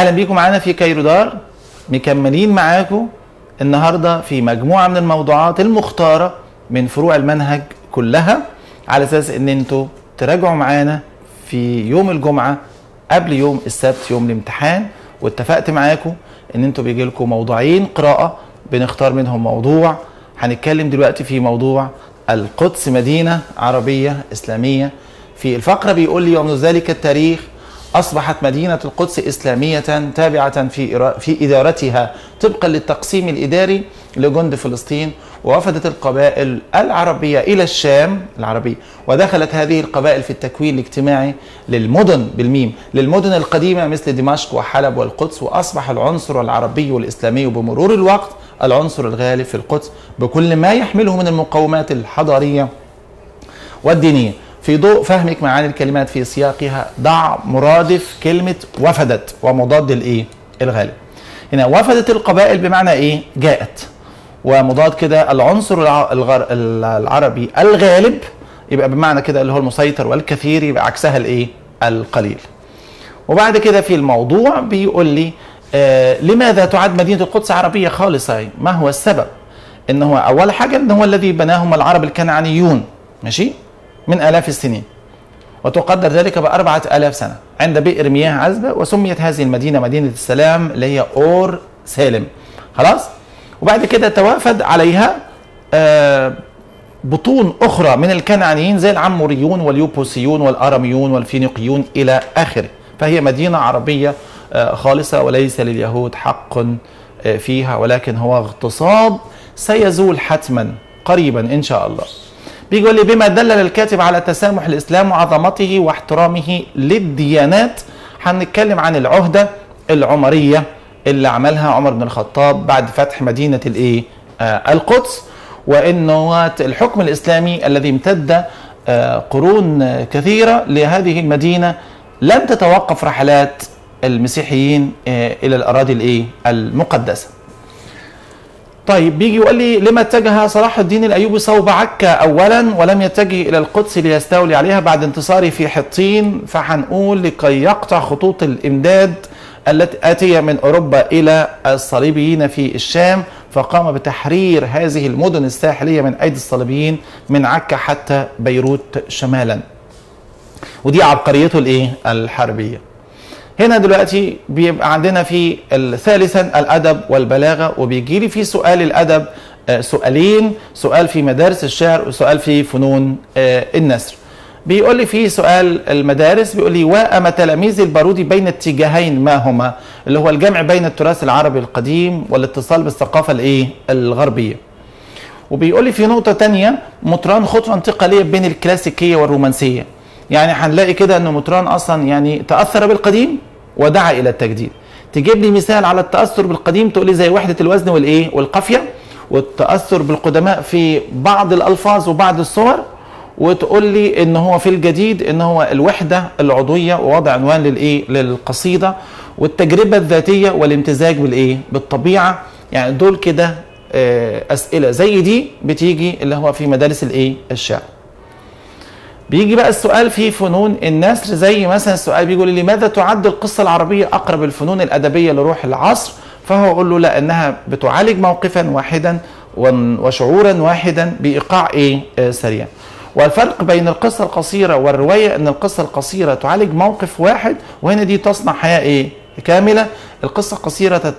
أهلا بيكم معانا في كايرو دار مكملين معاكم النهارده في مجموعة من الموضوعات المختارة من فروع المنهج كلها على أساس إن أنتوا تراجعوا معانا في يوم الجمعة قبل يوم السبت يوم الامتحان. واتفقت معاكم إن أنتوا بيجي لكم موضوعين قراءة بنختار منهم موضوع. هنتكلم دلوقتي في موضوع القدس مدينة عربية إسلامية. في الفقرة بيقول لي ومن ذلك التاريخ أصبحت مدينة القدس إسلامية تابعة في في إدارتها طبقا للتقسيم الإداري لجند فلسطين ووفدت القبائل العربية إلى الشام العربية ودخلت هذه القبائل في التكوين الاجتماعي للمدن بالميم للمدن القديمة مثل دمشق وحلب والقدس وأصبح العنصر العربي والإسلامي بمرور الوقت العنصر الغالب في القدس بكل ما يحمله من المقومات الحضارية والدينية. في ضوء فهمك معاني الكلمات في سياقها ضع مرادف كلمة وفدت ومضاد الايه؟ الغالب. هنا وفدت القبائل بمعنى إيه؟ جاءت. ومضاد كده العنصر. العربي الغالب يبقى بمعنى كده اللي هو المسيطر والكثير يبقى عكسها الإيه؟ القليل. وبعد كده في الموضوع بيقول لي آه لماذا تعد مدينة القدس عربية خالصة؟ ما هو السبب؟ إن هو أول حاجة إن هو الذي بناهم العرب الكنعانيون ماشي؟ من آلاف السنين. وتقدر ذلك بأربعة آلاف سنة. عند بئر مياه عذبة وسميت هذه المدينة مدينة السلام اللي هي أور سالم. خلاص؟ وبعد كده توافد عليها آه بطون أخرى من الكنعانيين زي العموريون واليوبوسيون والأراميون والفينيقيون إلى آخره. فهي مدينة عربية آه خالصة وليس لليهود حق آه فيها ولكن هو اغتصاب. سيزول حتما قريبا إن شاء الله. بيقول لي بما دلل الكاتب على تسامح الإسلام وعظمته واحترامه للديانات هنتكلم عن العهدة العمرية اللي عملها عمر بن الخطاب بعد فتح مدينة الإيه؟ آه القدس وإنه الحكم الإسلامي الذي امتد آه قرون كثيرة لهذه المدينة لم تتوقف رحلات المسيحيين آه إلى الأراضي الإيه؟ المقدسة. طيب بيجي يقول لي لما اتجه صلاح الدين الأيوبي صوب عكا اولا ولم يتجه إلى القدس ليستولي عليها بعد انتصاره في حطين فهنقول لكي يقطع خطوط الإمداد التي آتية من أوروبا إلى الصليبيين في الشام فقام بتحرير هذه المدن الساحلية من أيدي الصليبيين من عكا حتى بيروت شمالا. ودي عبقريته الإيه؟ الحربية. هنا دلوقتي بيبقى عندنا في ثالثا الأدب والبلاغة وبيجي لي في سؤال الأدب سؤالين سؤال في مدارس الشعر وسؤال في فنون النثر. بيقول لي في سؤال المدارس بيقول لي وأم تلاميذ البارودي بين اتجاهين ما هما اللي هو الجمع بين التراث العربي القديم والاتصال بالثقافة الإيه؟ الغربية. وبيقول لي في نقطة تانية مطران خطوه انتقالية بين الكلاسيكية والرومانسية يعني هنلاقي كده إن مطران أصلا يعني تأثر بالقديم؟ ودعا إلى التجديد. تجيب لي مثال على التأثر بالقديم تقول لي زي وحدة الوزن والإيه؟ والقافية والتأثر بالقدماء في بعض الألفاظ وبعض الصور وتقول لي إن هو في الجديد إن هو الوحدة العضوية ووضع عنوان للإيه؟ للقصيدة والتجربة الذاتية والامتزاج بالإيه؟ بالطبيعة. يعني دول كده أسئلة. زي دي بتيجي اللي هو في مدارس الإيه؟ الشعر. بيجي بقى السؤال في فنون النثر زي مثلا السؤال بيقول لماذا تعد القصة العربية أقرب الفنون الأدبية لروح العصر؟ فهو أقول له لأنها بتعالج موقفا واحدا وشعورا واحدا بإيقاع إيه؟ آه سريع. والفرق بين القصة القصيرة والرواية أن القصة القصيرة تعالج موقف واحد وهنا دي تصنع حياة إيه؟ كاملة. القصة القصيرة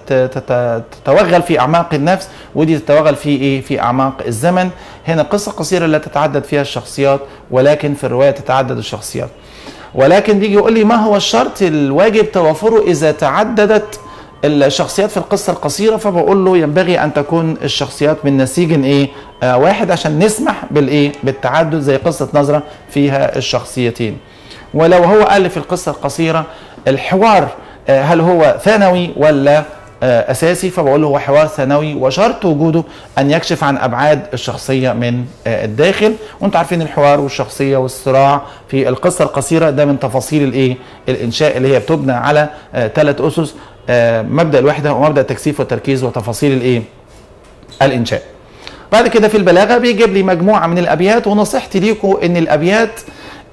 تتوغل في أعماق النفس ودي تتوغل في إيه؟ في أعماق الزمن. هنا قصة قصيرة لا تتعدد فيها الشخصيات ولكن في الرواية تتعدد الشخصيات. ولكن بيجي يقول لي ما هو الشرط الواجب توافره إذا تعددت الشخصيات في القصة القصيرة؟ فبقول له ينبغي أن تكون الشخصيات من نسيج إيه؟ آه واحد عشان نسمح بالإيه بالتعدد زي قصة نظرة فيها الشخصيتين. ولو هو في القصة القصيرة الحوار هل هو ثانوي ولا أساسي؟ فبقول له هو حوار ثانوي وشرط وجوده أن يكشف عن أبعاد الشخصية من الداخل. وأنتم عارفين الحوار والشخصية والصراع في القصة القصيرة ده من تفاصيل الإيه؟ الإنشاء اللي هي بتبنى على ثلاث أسس مبدأ الوحدة ومبدأ التكثيف والتركيز وتفاصيل الإيه؟ الإنشاء. بعد كده في البلاغة بيجيب لي مجموعة من الأبيات ونصيحتي ليكم إن الأبيات آه،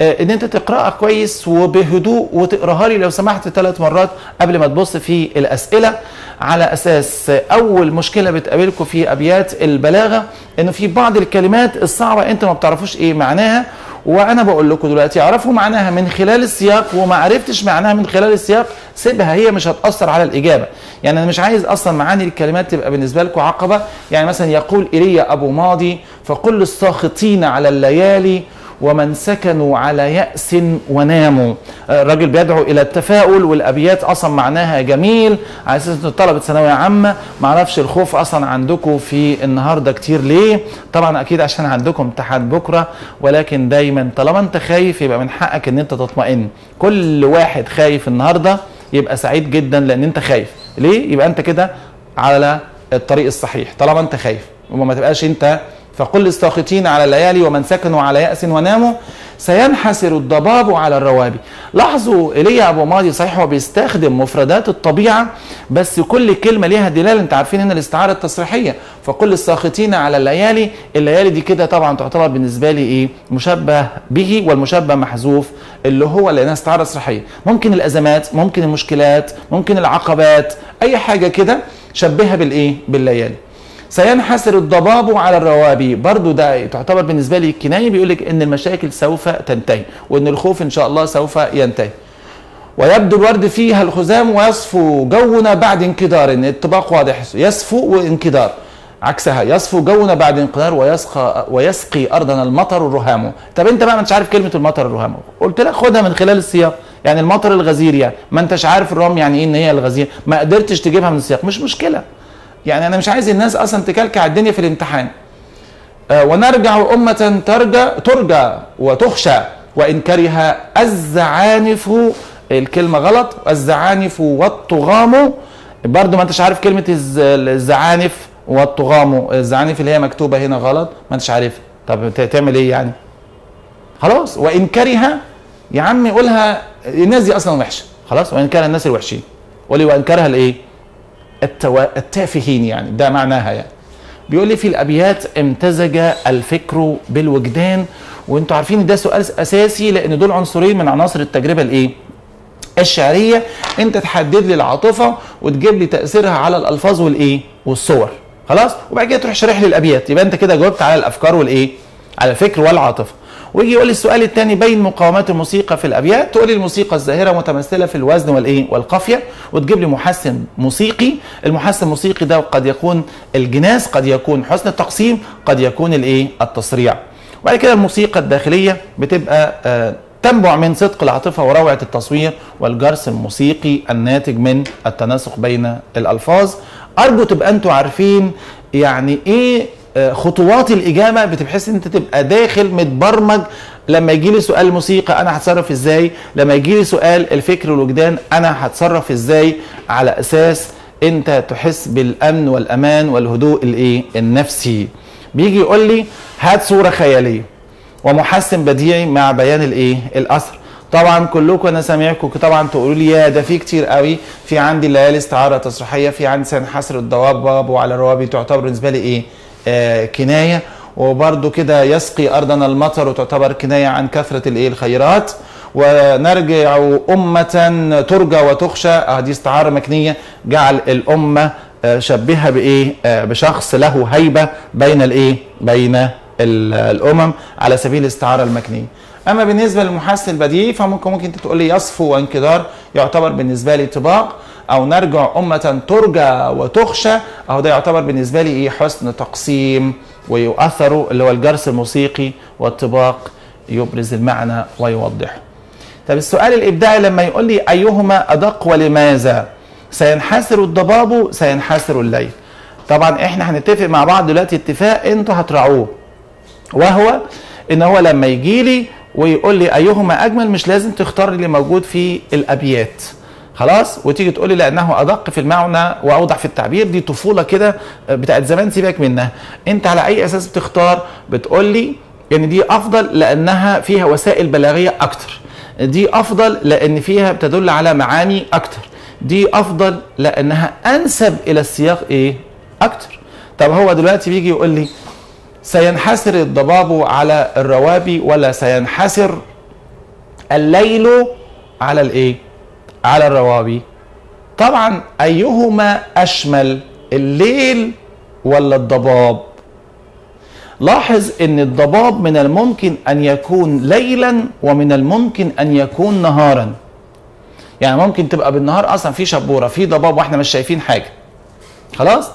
إن أنت تقراها كويس وبهدوء وتقرأها لي لو سمحت ثلاث مرات قبل ما تبص في الأسئلة. على أساس آه، أول مشكلة بتقابلكم في أبيات البلاغة إنه في بعض الكلمات الصعبة انت ما بتعرفوش إيه معناها. وأنا بقول لكم دلوقتي اعرفوا معناها من خلال السياق وما عرفتش معناها من خلال السياق سيبها هي مش هتأثر على الإجابة. يعني أنا مش عايز أصلا معاني الكلمات تبقى بالنسبة لكم عقبة. يعني مثلا يقول ايليا أبو ماضي فقل الساخطين على الليالي ومن سكنوا على يأس وناموا. الراجل بيدعو إلى التفاؤل والأبيات أصلا معناها جميل. على أساس أن طلبة ثانوية عامة معرفش الخوف أصلا عندكم في النهاردة كتير ليه؟ طبعا أكيد عشان عندكم امتحان بكرة ولكن دايما طالما أنت خايف يبقى من حقك أن أنت تطمئن. كل واحد خايف النهاردة يبقى سعيد جدا لأن أنت خايف. ليه؟ يبقى أنت كده على الطريق الصحيح طالما أنت خايف. وما تبقاش أنت فقل الساخطين على الليالي ومن سكنوا على يأس وناموا سينحسر الضباب على الروابي لاحظوا ايليا أبو ماضي صحيح هو بيستخدم مفردات الطبيعة بس كل كلمة ليها دلالة. أنت عارفين إن الاستعارة التصريحيه فقل الساخطين على الليالي. الليالي دي كده طبعا تعتبر بالنسبة لي إيه؟ مشبه به والمشبه محذوف اللي هو لأنها استعارة تصريحيه ممكن الأزمات ممكن المشكلات ممكن العقبات أي حاجة كده شبهها بالإيه؟ بالليالي. سينحسر الضباب على الروابي. برضو ده تعتبر بالنسبة لي كناية بيقول لك إن المشاكل سوف تنتهي وإن الخوف إن شاء الله سوف ينتهي. ويبدو الورد فيها الخزام ويصفو جونا بعد انكدار. الطباق واضح يصفو وانكدار. عكسها يصفو جونا بعد انقدار ويسقى ويسقي أرضنا المطر الرهام. طب أنت بقى ما أنتش عارف كلمة المطر الرهام. قلت لك خدها من خلال السياق. يعني المطر الغزير يعني ما أنتش عارف الرام يعني إيه إن هي الغزير. ما قدرتش تجيبها من السياق. مش مشكلة. يعني أنا مش عايز الناس أصلا تكلكع الدنيا في الامتحان. آه ونرجع أمة ترجى ترجى وتخشى. وإن كره الزعانف الكلمة غلط. الزعانف والطغام. برضو ما أنتش عارف كلمة الزعانف والطغام. الزعانف اللي هي مكتوبة هنا غلط. ما أنتش عارفها طب تعمل إيه يعني؟ خلاص. وإن كره يا عم قولها الناس دي أصلا وحشة. خلاص. وإن كره الناس الوحشين. قولي وإن كره الإيه التوا... التافهين يعني ده معناها يعني. بيقول لي في الأبيات امتزج الفكر بالوجدان وانتوا عارفين ده سؤال أساسي لأن دول عنصرين من عناصر التجربة الإيه؟ الشعرية. أنت تحدد لي العاطفة وتجيب لي تأثيرها على الألفاظ والإيه؟ والصور. خلاص؟ وبعد كده تروح شارح لي الأبيات. يبقى أنت كده جاوبت على الأفكار والإيه؟ على الفكر والعاطفة. ويجي يقول لي السؤال الثاني بين مقاومات الموسيقى في الأبيات؟ تقول لي الموسيقى الزاهرة متمثلة في الوزن والإيه؟ والقافية وتجيب لي محسن موسيقي. المحسن الموسيقي ده قد يكون الجناس قد يكون حسن التقسيم قد يكون الإيه؟ التصريع. وبعد كده الموسيقى الداخلية بتبقى آه تنبع من صدق العاطفة وروعة التصوير والجرس الموسيقي الناتج من التناسق بين الألفاظ. أرجو تبقى أنتوا عارفين يعني إيه خطوات الاجابه بتحس إن أنت تبقى داخل متبرمج. لما يجي لي سؤال موسيقى أنا هتصرف إزاي؟ لما يجي لي سؤال الفكر والوجدان أنا هتصرف إزاي؟ على أساس أنت تحس بالأمن والأمان والهدوء الإيه؟ النفسي. بيجي يقول لي هات صورة خيالية ومحسن بديعي مع بيان الإيه؟ الأثر. طبعا كلكم أنا سامعكم طبعا تقولوا لي يا ده في كتير قوي. في عندي الليالي استعارة تصريحيه في عندي سنحسر الضواب وعلى الروابي تعتبر بالنسبة لي إيه؟ آه كناية. وبرده كده يسقي أرضنا المطر وتعتبر كناية عن كثرة الإيه؟ الخيرات. ونرجع أمة ترجى وتخشى. آه دي استعارة مكنية. جعل الأمة آه شبهها بإيه؟ آه بشخص له هيبة بين الإيه؟ بين الأمم على سبيل الاستعارة المكنية. أما بالنسبة للمحسن البديهي فممكن ممكن تقول لي يصفو وانكدار يعتبر بالنسبة لي طباق. أو نرجع أمة ترجى وتخشى أو ده يعتبر بالنسبة لي إيه حسن تقسيم ويؤثر اللي هو الجرس الموسيقي والطباق يبرز المعنى ويوضحه طب السؤال الإبداعي لما يقول لي أيهما أدق ولماذا؟ سينحسر الضباب سينحسر الليل. طبعا إحنا هنتفق مع بعض دلوقتي اتفاق أنتوا هتراعوه. وهو إن هو لما يجي لي ويقول لي أيهما أجمل مش لازم تختار اللي موجود في الأبيات. خلاص؟ وتيجي تقول لي لأنه أدق في المعنى وأوضح في التعبير. دي طفولة كده بتاعت زمان. سيبك منها. أنت على أي أساس بتختار؟ بتقول لي إن دي أفضل لأنها فيها وسائل بلاغية أكتر. دي أفضل لأن فيها بتدل على معاني أكتر. دي أفضل لأنها أنسب إلى السياق إيه؟ أكتر. طب هو دلوقتي بيجي يقول لي سينحسر الضباب على الروابي ولا سينحسر الليل على الإيه؟ على الروابي. طبعا أيهما أشمل الليل ولا الضباب؟ لاحظ إن الضباب من الممكن أن يكون ليلا ومن الممكن أن يكون نهارا. يعني ممكن تبقى بالنهار أصلا في شبورة في ضباب وإحنا مش شايفين حاجة. خلاص؟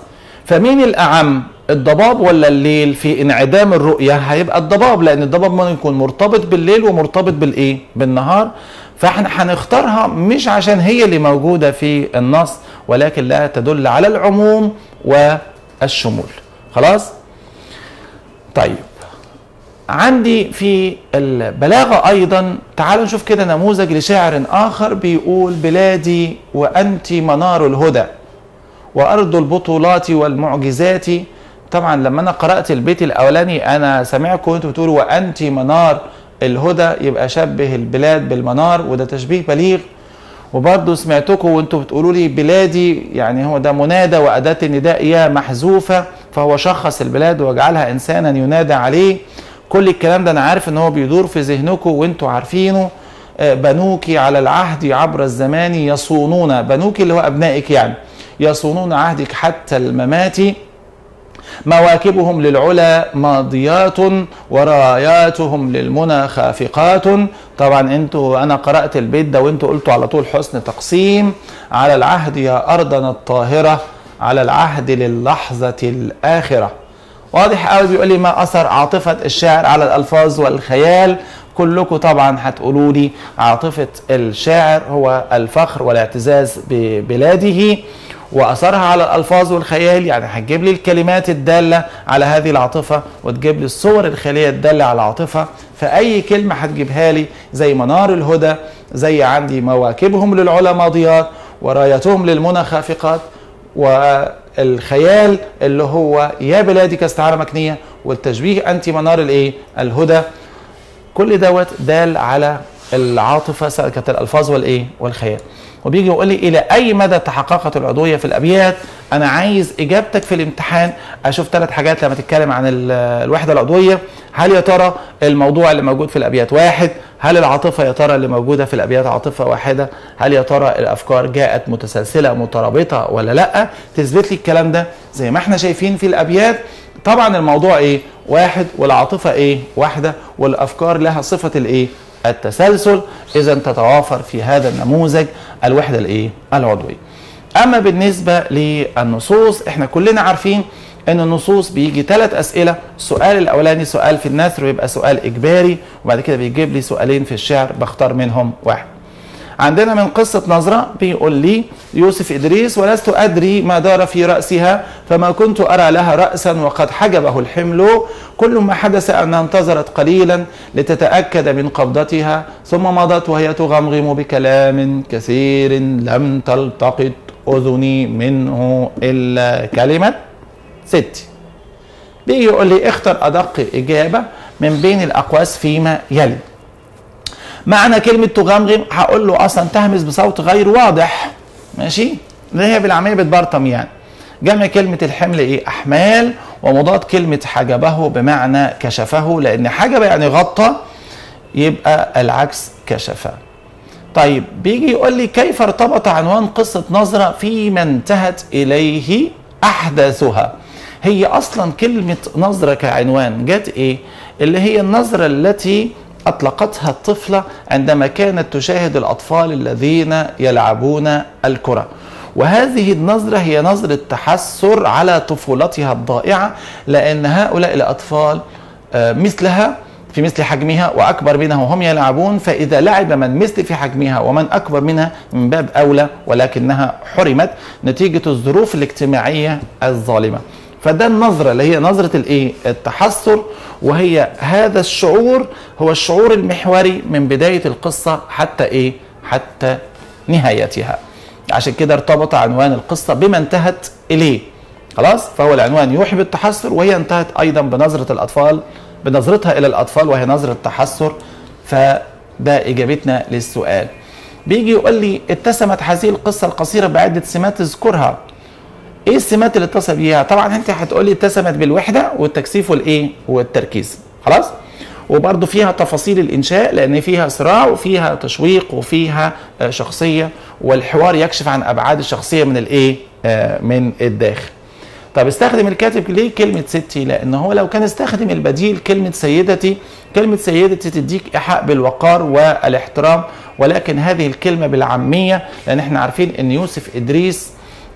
فمين الأعم؟ الضباب ولا الليل؟ في انعدام الرؤية هيبقى الضباب لأن الضباب ممكن يكون مرتبط بالليل ومرتبط بالإيه؟ بالنهار. فاحنا هنختارها مش عشان هي اللي موجودة في النص ولكن لا تدل على العموم والشمول. خلاص؟ طيب. عندي في البلاغة أيضا تعالوا نشوف كده نموذج لشاعر آخر بيقول بلادي وأنت منار الهدى وأرض البطولات والمعجزات. طبعا لما أنا قرأت البيت الأولاني أنا سامعكم وأنتوا بتقولوا وأنت منار الهدى يبقى شبه البلاد بالمنار وده تشبيه بليغ. وبرضه سمعتكم وانتوا بتقولوا لي بلادي يعني هو ده منادى وأداة النداء يا محذوفة فهو شخص البلاد وجعلها إنسانا ينادى عليه. كل الكلام ده أنا عارف إن هو بيدور في ذهنكم وانتوا عارفينه. بنوك على العهد عبر الزمان يصونون بنوك اللي هو أبنائك يعني يصونون عهدك حتى الممات. مواكبهم للعلا ماضيات وراياتهم للمنى خافقات. طبعا أنتوا أنا قرأت البيت ده وانتوا قلتوا على طول حسن تقسيم. على العهد يا أرضنا الطاهرة على العهد للحظة الآخرة. واضح قوي بيقول لي ما أثر عاطفة الشاعر على الألفاظ والخيال. كلكم طبعا هتقولوا لي عاطفة الشاعر هو الفخر والاعتزاز ببلاده وأثرها على الألفاظ والخيال. يعني هتجيب لي الكلمات الدالة على هذه العاطفة وتجيب لي الصور الخيالية الدالة على العاطفة. فأي كلمة هتجيبها لي زي منار الهدى زي عندي مواكبهم للعلا ماضيات ورايتهم للمنى خافقات والخيال اللي هو يا بلادي كاستعارة مكنية والتشبيه انت منار الإيه؟ الهدى. كل دوت دال على العاطفة كانت الألفاظ والإيه والخيال. وبيجي يقول لي إلى أي مدى تحققت العضوية في الأبيات؟ أنا عايز إجابتك في الامتحان. أشوف ثلاث حاجات لما تتكلم عن الوحدة العضوية. هل يا ترى الموضوع اللي موجود في الأبيات واحد؟ هل العاطفة يا ترى اللي موجودة في الأبيات عاطفة واحدة؟ هل يا ترى الأفكار جاءت متسلسلة مترابطة ولا لأ؟ تثبت لي الكلام ده. زي ما إحنا شايفين في الأبيات طبعا الموضوع إيه؟ واحد والعاطفة إيه؟ واحدة والأفكار لها صفة الإيه؟ التسلسل. إذا تتوافر في هذا النموذج الوحدة الإيه؟ العضوية. أما بالنسبة للنصوص إحنا كلنا عارفين إن النصوص بيجي ثلاث أسئلة. السؤال الأولاني سؤال في النثر ويبقى سؤال إجباري وبعد كده بيجيب لي سؤالين في الشعر بختار منهم واحد. عندنا من قصة نظرة بيقول لي يوسف إدريس ولست أدري ما دار في رأسها فما كنت أرى لها رأسا وقد حجبه الحمل. كل ما حدث أنها انتظرت قليلا لتتأكد من قبضتها ثم مضت وهي تغمغم بكلام كثير لم تلتقط أذني منه إلا كلمة ست. بيجي يقول لي اختر أدق إجابة من بين الأقواس فيما يلي. معنى كلمة تغمغم هقول له أصلا تهمس بصوت غير واضح. ماشي؟ اللي هي بالعامية بتبرطم يعني. جمع كلمة الحمل إيه؟ أحمال ومضاد كلمة حجبه بمعنى كشفه لأن حجب يعني غطى يبقى العكس كشف طيب بيجي يقول لي كيف ارتبط عنوان قصة نظرة فيما انتهت إليه أحداثها؟ هي أصلا كلمة نظرة كعنوان جت إيه؟ اللي هي النظرة التي أطلقتها الطفلة عندما كانت تشاهد الأطفال الذين يلعبون الكرة. وهذه النظرة هي نظرة تحسر على طفولتها الضائعة لأن هؤلاء الأطفال مثلها في مثل حجمها وأكبر منها وهم يلعبون فإذا لعب من مثل في حجمها ومن أكبر منها من باب أولى ولكنها حرمت نتيجة الظروف الاجتماعية الظالمة. فده النظرة اللي هي نظرة الإيه؟ التحسر وهي هذا الشعور هو الشعور المحوري من بداية القصة حتى إيه؟ حتى نهايتها. عشان كده ارتبط عنوان القصة بما انتهت إليه. خلاص؟ فهو العنوان يوحي بالتحسر وهي انتهت أيضا بنظرة الأطفال بنظرتها إلى الأطفال وهي نظرة تحسر فده إجابتنا للسؤال. بيجي يقول لي اتسمت هذه القصة القصيرة بعدة سمات اذكرها. إيه السمات اللي اتصل بيها؟ طبعا انت هتقولي اتسمت بالوحدة والتكثيف والايه؟ والتركيز. خلاص؟ وبرضه فيها تفاصيل الإنشاء لأن فيها صراع وفيها تشويق وفيها آه، شخصية والحوار يكشف عن أبعاد الشخصية من الإيه؟ آه، من الداخل. طب استخدم الكاتب ليه كلمة ستي؟ لأن هو لو كان استخدم البديل كلمة سيدتي كلمة سيدتي تديك إيحاء بالوقار والاحترام ولكن هذه الكلمة بالعامية لأن إحنا عارفين أن يوسف إدريس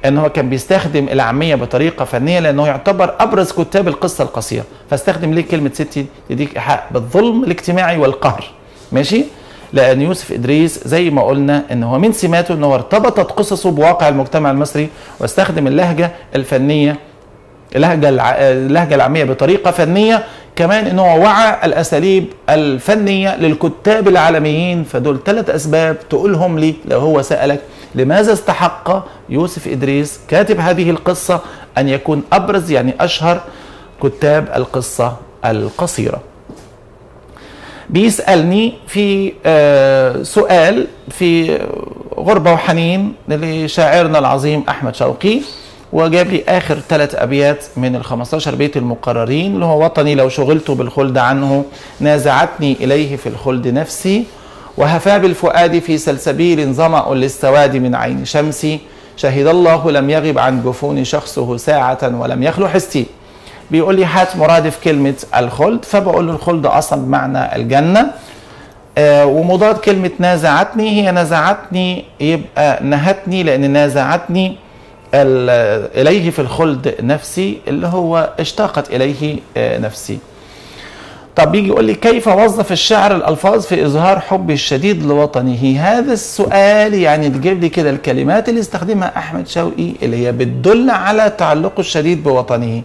إن هو كان بيستخدم العامية بطريقة فنية لأنه يعتبر أبرز كتاب القصة القصيرة. فاستخدم ليه كلمة ستي تديك إيحاء بالظلم الاجتماعي والقهر. ماشي؟ لأن يوسف إدريس زي ما قلنا إن هو من سماته إن هو ارتبطت قصصه بواقع المجتمع المصري واستخدم اللهجة الفنية اللهجة. اللهجة العامية بطريقة فنية كمان إن هو وعى الأساليب الفنية للكتاب العالميين. فدول ثلاث أسباب تقولهم لي لو هو سألك لماذا استحق يوسف إدريس كاتب هذه القصة أن يكون أبرز يعني أشهر كتاب القصة القصيرة؟ بيسألني في آه، سؤال في غربة وحنين لشاعرنا العظيم أحمد شوقي وجاب لي آخر ثلاث أبيات من ال 15 بيت المقررين اللي هو وطني لو شغلت بالخلد عنه نازعتني إليه في الخلد نفسي وهفى بالفؤاد في سلسبيل ظمأ للسواد من عين شمسي شهد الله لم يغب عن جفون شخصه ساعة ولم يخلو حستي بيقول لي هات مرادف كلمة الخلد فبقول له الخلد أصلا بمعنى الجنة. آه ومضاد كلمة نازعتني هي نازعتني يبقى نهتني لأن نازعتني إليه في الخلد نفسي اللي هو اشتاقت إليه آه نفسي. طب يجي يقول لي كيف وظف الشاعر الألفاظ في إظهار حبي الشديد لوطنه؟ هذا السؤال يعني تجيب لي كده الكلمات اللي استخدمها أحمد شوقي اللي هي بتدل على تعلقه الشديد بوطنه.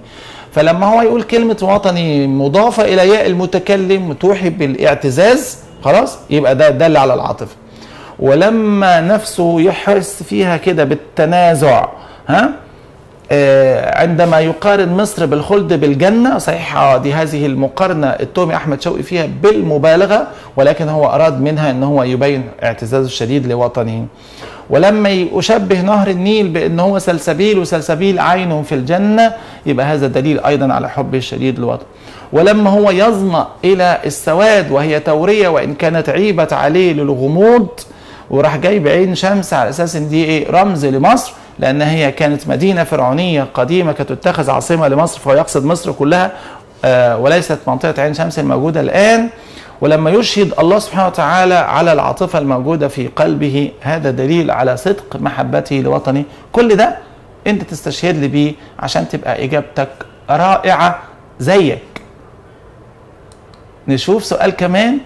فلما هو يقول كلمة وطني مضافة إلى ياء المتكلم توحي بالإعتزاز خلاص؟ يبقى ده دل على العاطفة. ولما نفسه يحس فيها كده بالتنازع ها؟ عندما يقارن مصر بالخلد بالجنة صحيح آه، دي هذه المقارنة التومي أحمد شوقي فيها بالمبالغة ولكن هو أراد منها أن هو يبين اعتزازه الشديد لوطنه. ولما يشبه نهر النيل بأن هو سلسبيل وسلسبيل عينه في الجنة يبقى هذا دليل أيضا على حبه الشديد لوطنه ولما هو يظمأ إلى السواد وهي تورية وإن كانت عيبت عليه للغموض وراح جايب عين شمس على أساس إن دي إيه رمز لمصر لأن هي كانت مدينة فرعونية قديمة كانت تتخذ عاصمة لمصر فهو يقصد مصر كلها آه، وليست منطقة عين شمس الموجودة الآن. ولما يشهد الله سبحانه وتعالى على العاطفة الموجودة في قلبه هذا دليل على صدق محبته لوطنه. كل ده أنت تستشهد لي بيه عشان تبقى إجابتك رائعة زيك. نشوف سؤال كمان.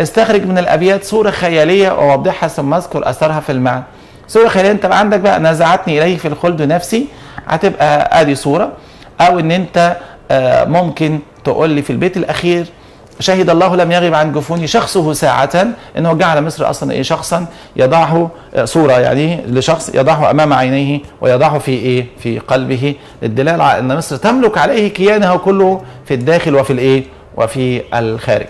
استخرج من الأبيات صورة خيالية ووضحها ثم أذكر أثرها في المعنى. صورة خيالية انت عندك بقى نزعتني اليه في الخلد نفسي هتبقى آدي صورة أو إن أنت آه، ممكن تقول لي في البيت الأخير شهد الله لم يغب عن جفوني شخصه ساعة إنه جعل مصر أصلا إيه شخصا يضعه آه، صورة يعني لشخص يضعه أمام عينيه ويضعه في إيه في قلبه. للدلالة على إن مصر تملك عليه كيانه كله في الداخل وفي الإيه وفي الخارج.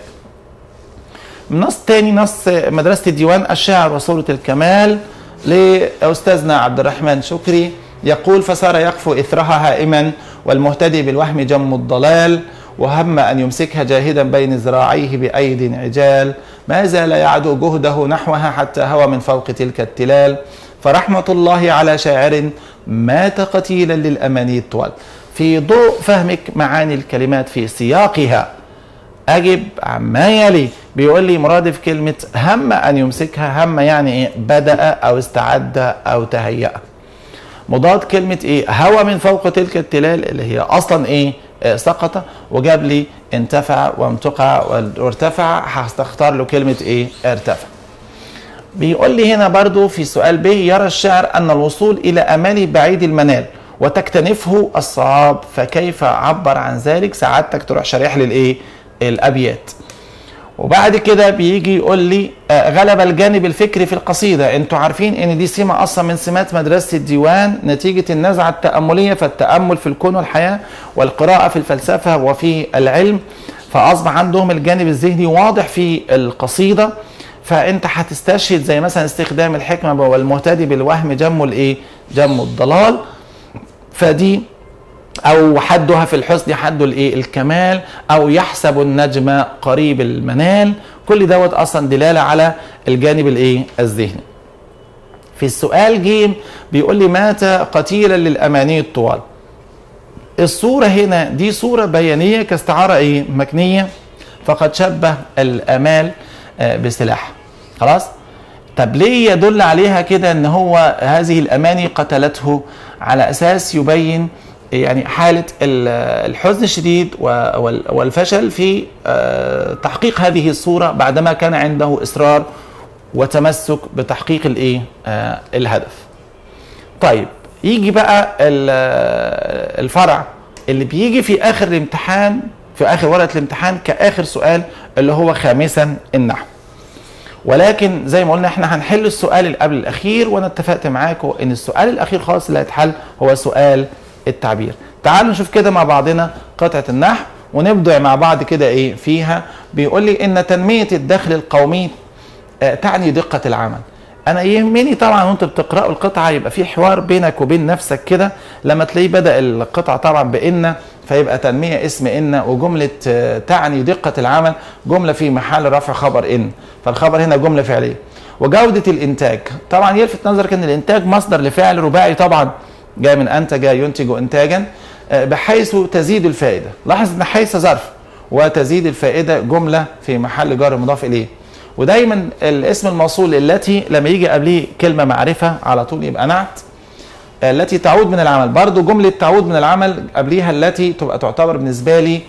نص تاني نص مدرسة الديوان الشعر وصورة الكمال. لأستاذنا عبد الرحمن شكري يقول فصار يقفو إثرها هائما والمهتدي بالوهم جم الضلال وهم أن يمسكها جاهدا بين ذراعيه بأيد عجال. ما زال يعدو جهده نحوها حتى هوى من فوق تلك التلال. فرحمة الله على شاعر مات قتيلا للأماني الطوال. في ضوء فهمك معاني الكلمات في سياقها. أجب عما يلي. بيقول لي مرادف كلمة هم أن يمسكها هم يعني إيه؟ بدأ أو استعد أو تهيأ. مضاد كلمة إيه؟ هوى من فوق تلك التلال اللي هي أصلا إيه؟ آه سقط. وجاب لي انتفع وامتقع وارتفع هستختار له كلمة إيه؟ ارتفع. بيقول لي هنا برضو في سؤال ب يرى الشاعر أن الوصول إلى أمالي بعيد المنال وتكتنفه الصعاب فكيف عبر عن ذلك؟ سعادتك تروح شارح لي الايه الأبيات. وبعد كده بيجي يقول لي آه، غلب الجانب الفكري في القصيدة. أنتوا عارفين إن دي سمة أصلا من سمات مدرسة الديوان نتيجة النزعة التأملية فالتأمل في الكون والحياة والقراءة في الفلسفة وفي العلم فأصبح عندهم الجانب الذهني واضح في القصيدة. فأنت هتستشهد زي مثلا استخدام الحكمة والمهتدي بالوهم جم الإيه؟ جم الضلال. فدي أو حدها في الحسن حد الإيه؟ الكمال أو يحسب النجم قريب المنال. كل دوت أصلا دلالة على الجانب الإيه؟ الذهني. في السؤال جيم بيقول لي مات قتيلا للأماني الطوال. الصورة هنا دي صورة بيانية كاستعارة إيه؟ مكنية. فقد شبه الأمال آه، بسلاح خلاص؟ طب ليه يدل عليها كده إن هو هذه الأماني قتلته؟ على أساس يبين يعني حالة ال- الحزن الشديد والفشل في آه، تحقيق هذه الصورة بعدما كان عنده إصرار وتمسك بتحقيق الإيه؟ آه، الهدف. طيب يجي بقى آه، الفرع اللي بيجي في آخر الامتحان في آخر ورقة الامتحان كآخر سؤال اللي هو خامسا النحو. ولكن زي ما قلنا إحنا هنحل السؤال اللي قبل الأخير وأنا اتفقت معاكم إن السؤال الأخير خالص اللي هيتحل هو سؤال التعبير. تعالوا نشوف كده مع بعضنا قطعة النحو ونبدع مع بعض كده إيه فيها. بيقول لي إن تنمية الدخل القومي آه، تعني دقة العمل. أنا يهمني طبعا وأنت بتقرأوا القطعة يبقى في حوار بينك وبين نفسك كده. لما تلاقيه بدأ القطعة طبعا بإن فيبقى تنمية اسم إن وجملة آه، تعني دقة العمل. جملة في محل رفع خبر إن فالخبر هنا جملة فعلية. وجودة الإنتاج طبعا يلفت نظرك إن الإنتاج مصدر لفعل رباعي طبعا. جاي من انتج ينتج انتاجا آه، بحيث تزيد الفائدة. لاحظ إن حيث ظرف وتزيد الفائدة جملة في محل جار مضاف إليه. ودايما الاسم الموصول التي لما يجي قبليه كلمة معرفة على طول يبقى نعت التي تعود من العمل. برضو جملة تعود من العمل قبليها التي تبقى تعتبر بالنسبة لي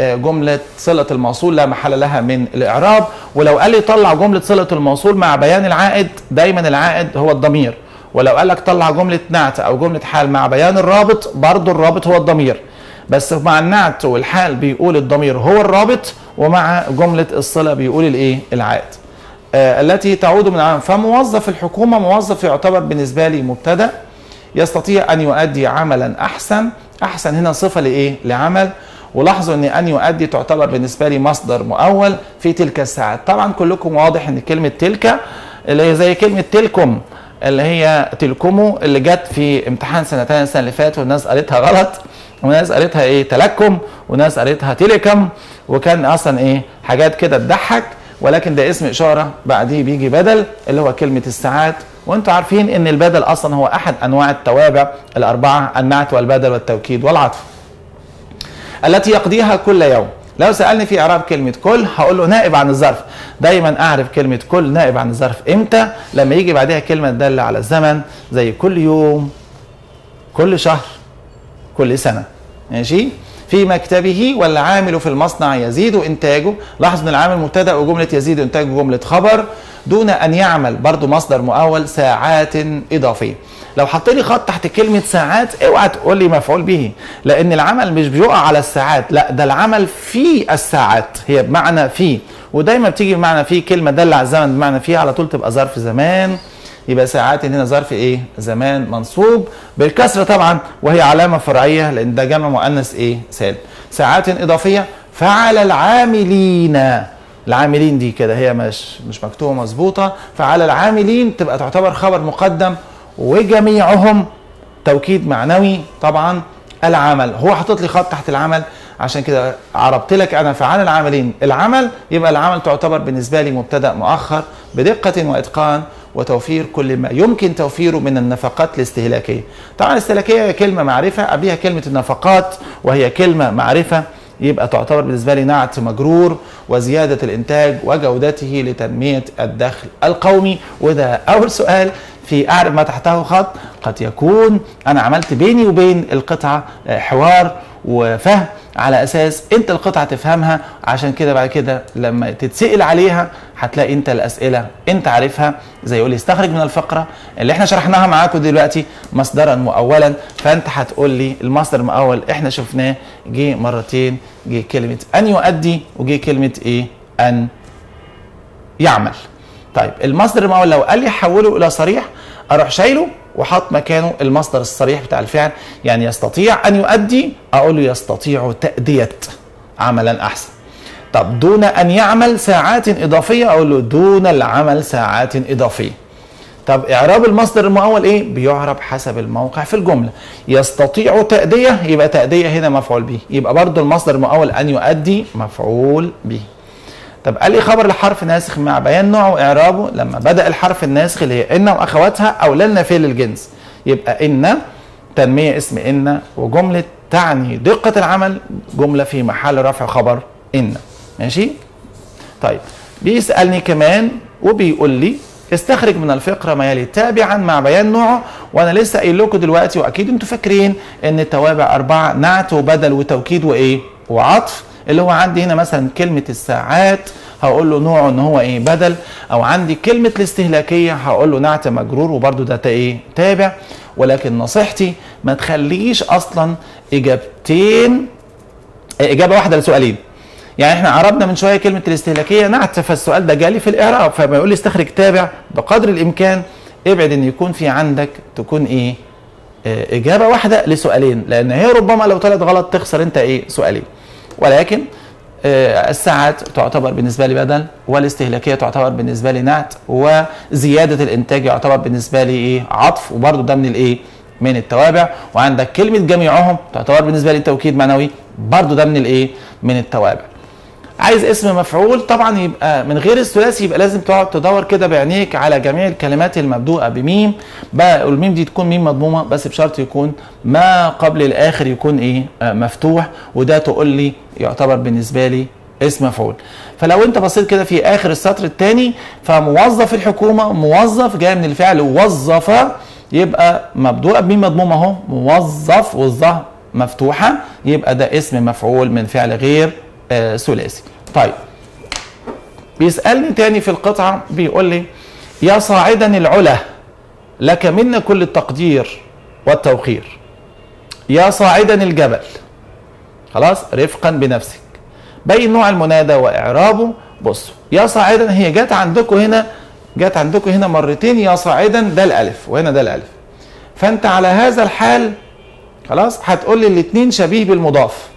آه، جملة صلة الموصول لا محل لها من الإعراب. ولو قال لي طلع جملة صلة الموصول مع بيان العائد دايما العائد هو الضمير. ولو قال لك طلع جملة نعت أو جملة حال مع بيان الرابط برضو الرابط هو الضمير. بس مع النعت والحال بيقول الضمير هو الرابط ومع جملة الصلة بيقول الإيه؟ العائد. آه، التي تعود من العمل فموظف الحكومة موظف يعتبر بالنسبة لي مبتدأ يستطيع أن يؤدي عملا أحسن. أحسن هنا صفة لإيه؟ لعمل. ولاحظوا إن أن يؤدي تعتبر بالنسبة لي مصدر مؤول في تلك الساعات طبعا كلكم واضح إن كلمة تلك اللي هي زي كلمة تلكم. اللي هي تلكمو اللي جت في امتحان سنتين السنة اللي فاتت والناس قالتها غلط وناس قالتها إيه؟ تلكم وناس قالتها تيليكم وكان أصلا إيه؟ حاجات كده تضحك ولكن ده اسم إشارة بعديه بيجي بدل اللي هو كلمة الساعات. وأنتم عارفين إن البدل أصلا هو أحد أنواع التوابع الأربعة النعت والبدل والتوكيد والعطف التي يقضيها كل يوم. لو سألني في إعراب كلمة كل هقول له نائب عن الظرف. دايما أعرف كلمة كل نائب عن الظرف إمتى؟ لما يجي بعدها كلمة تدل على الزمن زي كل يوم كل شهر كل سنة. ماشي؟ في مكتبه والعامل في المصنع يزيد إنتاجه. لاحظ إن العامل مبتدأ وجملة يزيد إنتاجه جمله خبر دون أن يعمل. برضو مصدر مؤول ساعات إضافية. لو حط لي خط تحت كلمة ساعات اوعى تقول لي مفعول به لأن العمل مش بيقع على الساعات لا ده العمل في الساعات هي بمعنى في. ودايما بتيجي بمعنى في كلمة دل على الزمن بمعنى في على طول تبقى ظرف زمان. يبقى ساعات هنا ظرف إيه؟ زمان منصوب. بالكسره طبعا وهي علامة فرعية لأن ده جمع مؤنث إيه؟ سالم ساعات إضافية فعلى العاملين. العاملين دي كده هي مش مش مكتوبة مظبوطة. فعلى العاملين تبقى تعتبر خبر مقدم وجميعهم توكيد معنوي طبعا العمل. هو حاطط لي خط تحت العمل عشان كده عربت لك أنا فعال العاملين. العمل يبقى العمل تعتبر بالنسبة لي مبتدأ مؤخر بدقة وإتقان وتوفير كل ما يمكن توفيره من النفقات الاستهلاكية. طبعا الاستهلاكية هي كلمة معرفة قبلها كلمة النفقات وهي كلمة معرفة يبقى تعتبر بالنسبة لي نعت مجرور وزيادة الإنتاج وجودته لتنمية الدخل القومي. وده أول سؤال. في اعرف ما تحته خط قد يكون. أنا عملت بيني وبين القطعة حوار وفهم على أساس أنت القطعة تفهمها. عشان كده بعد كده لما تتسأل عليها هتلاقي أنت الأسئلة أنت عارفها. زي يقول لي استخرج من الفقرة اللي إحنا شرحناها معاكم دلوقتي مصدرا مؤولا. فأنت هتقول لي المصدر المؤول إحنا شفناه. جه مرتين جه كلمة أن يؤدي وجه كلمة إيه؟ أن يعمل. طيب المصدر المؤول لو قال لي حوله إلى صريح أروح شايله وحط مكانه المصدر الصريح بتاع الفعل. يعني يستطيع أن يؤدي أقول له يستطيع تأدية عملا أحسن. طب دون أن يعمل ساعات إضافية أقول له دون العمل ساعات إضافية. طب إعراب المصدر المؤول إيه؟ بيعرب حسب الموقع في الجملة. يستطيع تأدية يبقى تأدية هنا مفعول به. يبقى برضو المصدر المؤول أن يؤدي مفعول به. طب قال لي خبر الحرف ناسخ مع بيان نوعه وإعرابه لما بدأ الحرف الناسخ اللي هي إن وأخواتها أو لا النافيه للجنس. يبقى إن تنمية اسم إن وجملة تعني دقة العمل جملة في محل رفع خبر إن. ماشي؟ طيب بيسألني كمان وبيقول لي استخرج من الفقرة ما يلي تابعا مع بيان نوعه وأنا لسه قايل لكم دلوقتي وأكيد أنتوا فاكرين إن التوابع أربعة نعت وبدل وتوكيد وإيه؟ وعطف. اللي هو عندي هنا مثلا كلمة الساعات هقول له نوعه إن هو إيه بدل. أو عندي كلمة الاستهلاكية هقول له نعت مجرور وبرده ده إيه تابع. ولكن نصيحتي ما تخليش أصلا إجابتين إجابة واحدة لسؤالين. يعني إحنا عربنا من شوية كلمة الاستهلاكية نعت فالسؤال ده جالي في الإعراب. فما يقول لي استخرج تابع بقدر الإمكان. ابعد إن يكون في عندك تكون إيه إجابة واحدة لسؤالين. لأن هي ربما لو طلعت غلط تخسر أنت إيه سؤالين. ولكن آه الساعات تعتبر بالنسبة لي بدل والاستهلاكية تعتبر بالنسبة لي نعت وزيادة الإنتاج يعتبر بالنسبة لي إيه؟ عطف وبرده ده من الإيه؟ من التوابع. وعندك كلمة جميعهم تعتبر بالنسبة لي توكيد معنوي برضو ده من الإيه؟ من التوابع. عايز اسم مفعول طبعا يبقى من غير الثلاثي يبقى لازم تقعد تدور كده بعينيك على جميع الكلمات المبدوءة بميم. بقى الميم دي تكون ميم مضمومة بس بشرط يكون ما قبل الآخر يكون إيه؟ آه مفتوح وده تقول لي يعتبر بالنسبة لي اسم مفعول. فلو أنت بصيت كده في آخر السطر الثاني فموظف الحكومة موظف جاي من الفعل وظف يبقى مبدوءة بميم مضمومة أهو موظف والظه مفتوحة يبقى ده اسم مفعول من فعل غير ثلاثي. طيب. بيسألني تاني في القطعة بيقول لي يا صاعدا العلا لك منا كل التقدير والتوقير يا صاعدا الجبل. خلاص رفقا بنفسك. بين نوع المنادى وإعرابه بصوا. يا صاعدا هي جت عندكم هنا جت عندكم هنا مرتين. يا صاعدا ده الألف وهنا ده الألف. فأنت على هذا الحال خلاص هتقول لي الاثنين شبيه بالمضاف.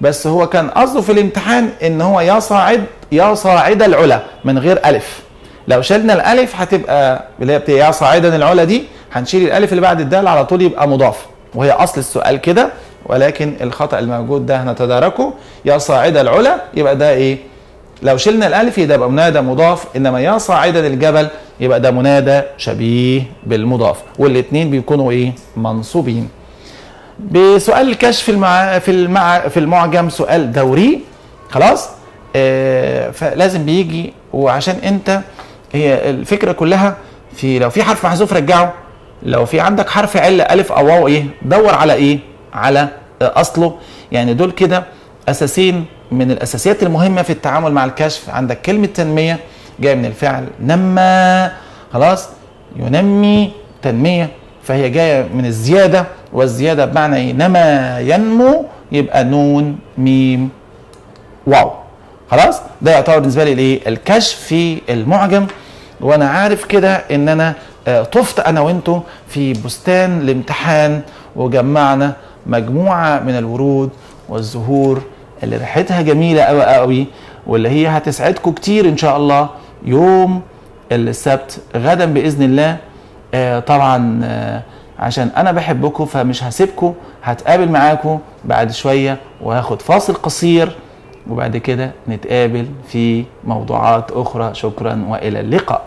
بس هو كان قصده في الامتحان إن هو يا صاعد العلا من غير ألف. لو شلنا الألف هتبقى اللي هي يا صاعدا العلا دي هنشيل الألف اللي بعد الدال على طول يبقى مضاف. وهي أصل السؤال كده ولكن الخطأ الموجود ده هنتداركه. يا صاعد العلا يبقى ده إيه؟ لو شلنا الألف يبقى ده منادى مضاف إنما يا صاعدا الجبل يبقى ده منادى شبيه بالمضاف. والاثنين بيكونوا إيه؟ منصوبين. بسؤال الكشف المع... في المع... في المعجم سؤال دوري. خلاص؟ آه فلازم بيجي وعشان انت هي الفكرة كلها في لو في حرف محذوف رجعه. لو في عندك حرف عله ألف أو واو إيه؟ دور على إيه؟ على آه أصله. يعني دول كده أساسين من الأساسيات المهمة في التعامل مع الكشف. عندك كلمة تنمية جاية من الفعل نمى خلاص؟ ينمي تنمية فهي جاية من الزيادة. والزيادة بمعنى إيه نما ينمو يبقى نون ميم واو. خلاص؟ ده يعتبر بالنسبة لي الايه الكشف في المعجم. وأنا عارف كده إن أنا طفت أنا وانتو في بستان الامتحان وجمعنا مجموعة من الورود والزهور اللي ريحتها جميلة قوي قوي واللي هي هتسعدكم كتير إن شاء الله يوم السبت غدا بإذن الله. آه طبعا آه عشان أنا بحبكم فمش هسيبكم هتقابل معاكم بعد شوية وهاخد فاصل قصير وبعد كده نتقابل في موضوعات أخرى. شكرا وإلى اللقاء.